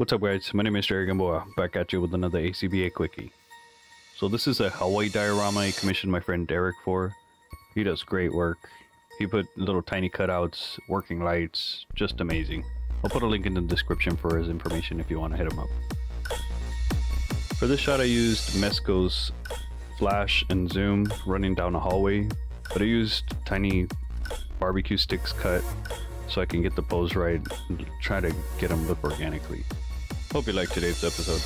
What's up guys, my name is Jerry Gamboa, back at you with another ACBA Quickie. So this is a Hawaii diorama I commissioned my friend Derek for. He does great work. He put little tiny cutouts, working lights, just amazing. I'll put a link in the description for his information if you want to hit him up. For this shot I used Mezco's flash and zoom running down a hallway, but I used tiny barbecue sticks cut so I can get the pose right and try to get them look organically. Hope you liked today's episode.